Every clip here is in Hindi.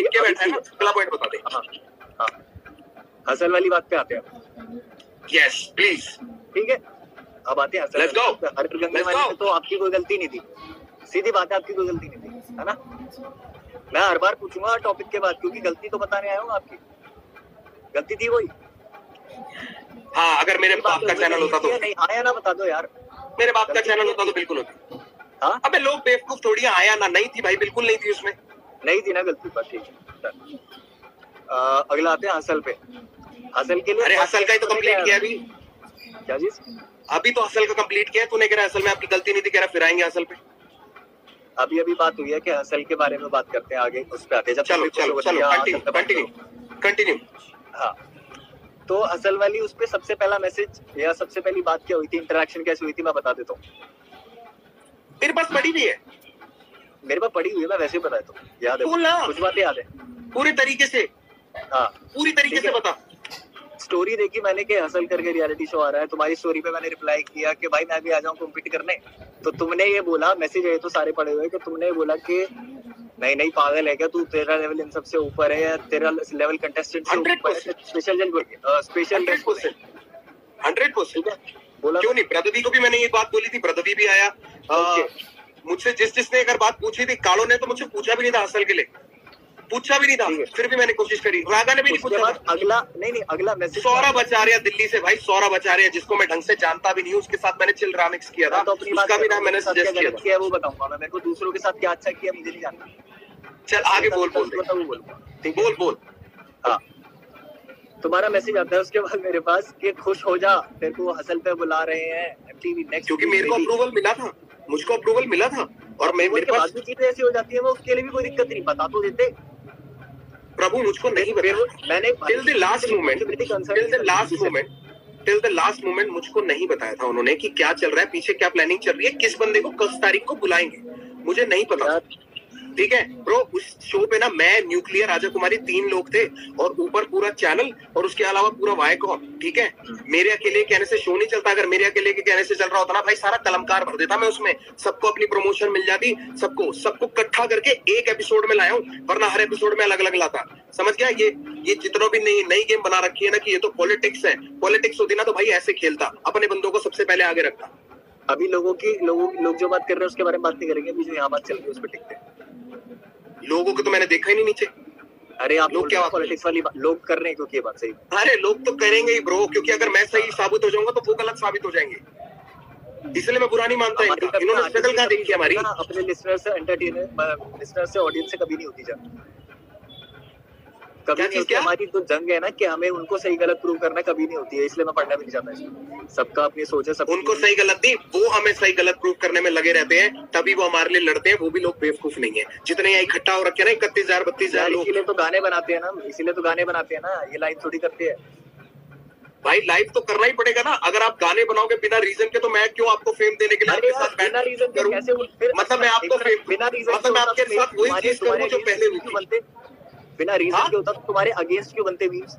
लिख के बैठा है ना अगला पॉइंट बता दे। हाँ हाँ हसल वाली बात पे आते हैं यस प्लीज़ ठीक है? अब आते हैं hustle Let's go. Her Gange Let's वाली तो आपकी कोई गलती नहीं थी। सीधी बात है आपकी कोई गलती नहीं थी है ना? मैं हर बार पूछूँगा टॉपिक के बाद क्योंकि गलती तो बताने आया हूँ आपकी। गलती थी वही हाँ अगर मेरे बाप का चैनल होता तो। नहीं आया ना बता दो यार। मेरे बाप का चैनल होता तो बिल्कुल होती। हाँ? अबे लोग बेवकूफ़ थोड़ी आया ना नहीं थी भाई बिल्कुल नहीं थी उसमें। नहीं थी ना गलती पर ठीक है। अगला आते हैं हसल पे। हसल के लिए अरे हसल का ही तो कंप्लीट किया अभी। क्या चीज़? अभी तो हसल का कंप्लीट किया तूने कह रहा है असल में आपकी गलती नहीं थी कह रहा फिर आएँगे हसल पे। अभी अभी बात हुई है कि हसल के बारे में बात करते हैं आगे उस पे आते हैं। चलो चलो चलो कंटिन्यू कंटिन्यू हाँ। तो असल वाली उस पे सबसे पहला मैसेज या सबसे पहली बात क्या हुई थी? इंटरेक्शन कैसे हुई थी? मैं बता देता हूँ। मेरे पास पड़ी भी है। मेरे पास पड़ी हुई है मैं वैसे ही बता देता हूँ। याद है कुछ बातें याद है। पूरी तरीके से। हाँ। पूरी तरीके से बता। स्टोरी देखी मैंने कि हसल करके रियलिटी शो आ रहा है। तुम्हारी स्टोरी पे मैंने रिप्लाई किया कि भाई मैं भी आ जाऊँ कॉम्पीट करने। तो तुमने ये बोला मैसेज है तो सारे पड़े हुए कि तुमने ये बोला कि नहीं नहीं पागल है क्या तू? तेरा लेवल इन सबसे ऊपर है या तेरा लेवल कंटेस्टेंट से ऊपर है? स्पेशल जज बोल special hundred percent hundred percent बोला क्यों नहीं? प्रदवी को भी मैंने ये बात बोली थी। प्रदवी भी आया. मुझसे जिस जिसने अगर बात पूछी थी कालो ने तो मुझसे पूछा भी नहीं था हसल के लिए। पूछा भी नहीं था। फिर भी मैंने कोशिश करी। रागा ने भी नहीं पूछा अगला नहीं नहीं अगला मैसेज सौरभ आचार्य दिल्ली से भाई सौरभ आचार्य जिसको मैं ढंग से जानता भी नहीं हूँ उसके साथ मैंने चिल रामिक्स किया था। तो उसका भी नाम मैंने सजेस्ट किया किया है वो बताऊँगा मैं। मेरे को दूसरों के साथ क्या अच्छा किया मुझे नहीं जानना चल आगे बोल बोल बोल बोल बोल। हाँ। तुम्हारा मैसेज आता है उसके बाद मेरे पास कि खुश हो जा तेरे को हसल पे बुला रहे हैं एमटीवी नेक्स्ट क्योंकि मेरे को अप्रूवल मिला था। मुझको अप्रूवल मिला था और मैं मेरे पास भी चीज़ें ऐसी हो जाती है मैं उसके लिए भी कोई दिक्कत नहीं बता तो देते। प्रभु मुझको नहीं बताया मैंने till the last moment till the last moment till the last moment मुझको नहीं बताया था उन्होंने कि क्या चल रहा है पीछे क्या प्लानिंग चल रही है किस बंदे को कस तारीख को बुलाएँगे। मुझे नहीं पता। ठीक है? ब्रो उस शो पे ना मैं न्यूक्लियर राजा कुमारी तीन लोग थे और ऊपर पूरा चैनल और उसके अलावा पूरा वायकॉम ठीक है? मेरे अकेले कहने से शो नहीं चलता। अगर मेरे अकेले के कहने से चल रहा होता ना, भाई सारा कलमकार भर देता मैं उसमें। सबको अपनी प्रमोशन मिल जाती, सबको सबको इकट्ठा करके एक एपिसोड में लाया हूँ, वरना हर एपिसोड में अलग अलग लाता। समझ गया? ये ये जितना भी नई नई गेम बना रखी है ना कि ये तो पॉलिटिक्स है। पॉलिटिक्स होती ना तो भाई ऐसे खेलता, अपने बंदों को सबसे पहले आगे रखता। अभी लोगों की, लोगों, लोग जो बात कर रहे हैं उसके बारे में बात नहीं करेंगे, अभी जो यहाँ बात चल रही है उस पर टिकते हैं। लोगों को तो मैंने देखा ही नहीं नीचे। अरे आप लोग क्या पॉलिटिक्स वाली बात लोग कर रहे हैं क्योंकि ये बात सही अरे लोग तो करेंगे ही ब्रो क्योंकि अगर मैं सही साबित हो जाऊँगा तो वो गलत साबित हो जाएँगे। इसलिए मैं बुरा नहीं मानता इनका। इन्होंने स्ट्रगल कहाँ देखी हमारी? अपने लिसनर से एंटरटेनर लिसनर से ऑडियंस से कभी नहीं होती जंग कभी नहीं होती हमारी तो जंग है ना कि हमें उनको सही गलत प्रूव करना कभी नहीं होती है इसलिए मैं पढ़ना भी नहीं चाहता सबका अपनी सोच है सब उनको सही गलत नहीं वो हमें सही गलत प्रूव करने में लगे रहते हैं तभी वो हमारे लिए लड़ते हैं वो भी लोग बेवकूफ़ नहीं है। जितने यहाँ इकट्ठा हो रखे ना इकतीस हज़ार बत्तीस हज़ार लोग। इसीलिए तो गाने बनाते हैं ना इसीलिए तो गाने बनाते हैं ना ये लाइन थोड़ी करते हैं। भाई लाइव तो करना ही पड़ेगा ना अगर आप गाने बनाओगे बिना रीजन के तो मैं क्यों आपको फेम देने के लिए साथ बिना रीजन करूँ? मतलब मैं आपको फेम बिना रीजन मतलब मैं आपके साथ वही चीज़ करूँ जो पहले हुई थी। बिना रीजन हाँ? के होता तो तुम्हारे अगेंस्ट क्यों बनते व्यूज़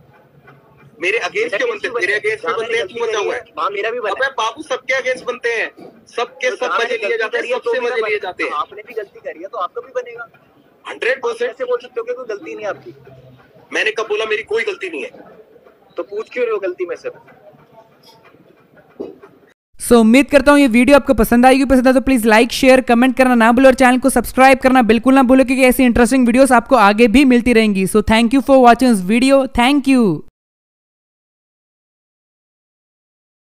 मेरे अगेंस्ट क्यों बनते? मेरे अगेंस्ट क्यों बनते हैं तू बचा हुआ है मेरा भी बना अबे बाबू सबके अगेंस्ट बनते हैं। सबके तो सब मज़े लिए जाते हैं तो सबसे मज़े लिए जाते हैं। आपने भी गलती करी है तो आपका भी बनेगा। Hundred percent. से बोल सकते हो कि कोई गलती नहीं है आपकी। मैंने कब बोला मेरी कोई गलती नहीं है। तो पूछ क्यों रहे हो गलती में से सो so, उम्मीद करता हूँ ये वीडियो आपको पसंद आएगी। पसंद आए तो प्लीज़ लाइक शेयर कमेंट करना ना भूलो और चैनल को सब्सक्राइब करना बिल्कुल ना भूलो क्योंकि ऐसी इंटरेस्टिंग वीडियोस आपको आगे भी मिलती रहेंगी। So thank you for watching this video thank you